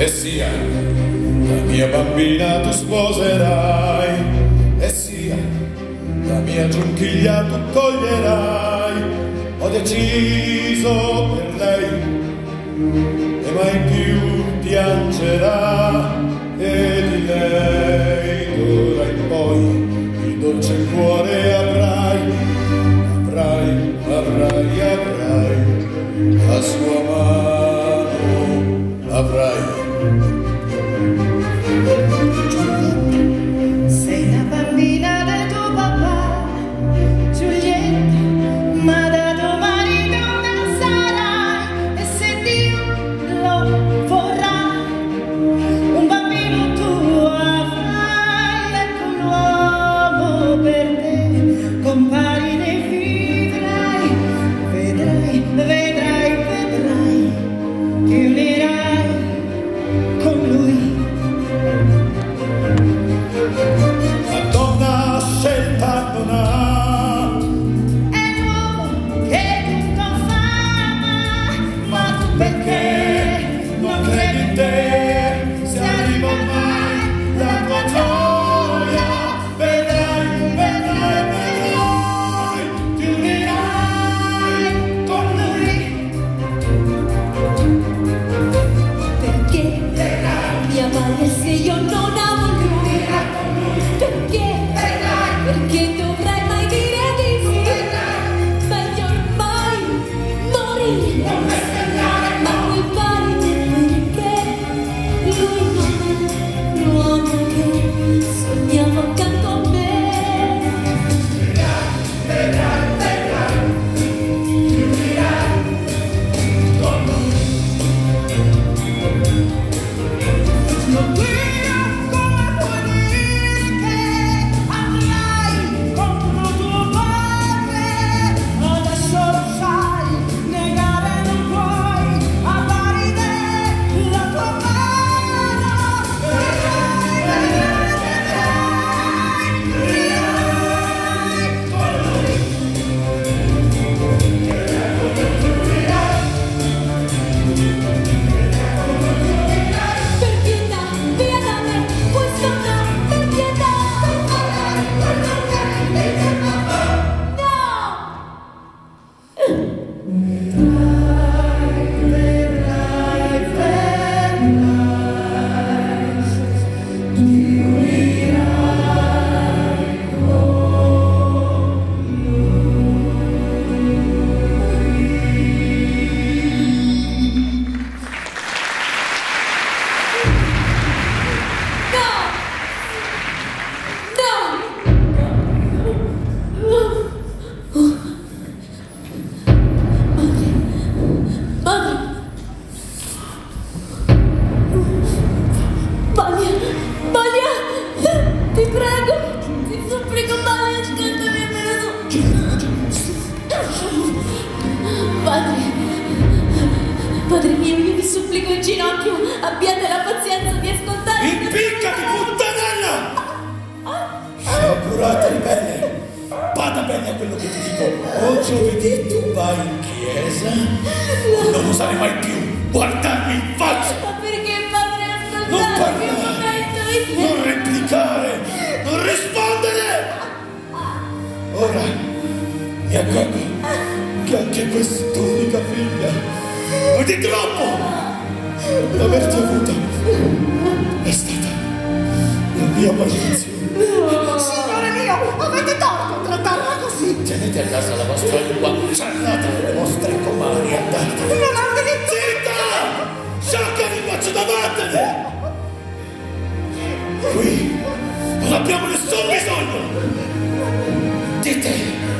e sia la mia bambina tu sposerai. E sia la mia giunchiglia tu coglierai ho deciso per lei e mai più piangerà. E di lei d'ora in poi il dolce cuore avrai. Avrai avrai avrai la sua mano no! Padre! Padre mio, io vi supplico in ginocchio, abbiate la pazienza di ascoltare impiccati puttanella procurate bene bada bene a quello che ti dico. O giovedì tu vai in chiesa. O non osare mai più. Guardarmi in faccia. Ma perché padre non ascoltate un parlare non replicare. Non rispondere. Ora mi accorgo che anche quest'unica figlia. O di troppo l'averti avuta è stata la mia maledizione Signore mio, avete torto a trattarla così. tenete a casa la vostra lingua ciarlate le vostre comari andate Non diritto. zitta! Sciocca vi faccio davanti qui non abbiamo nessun bisogno di te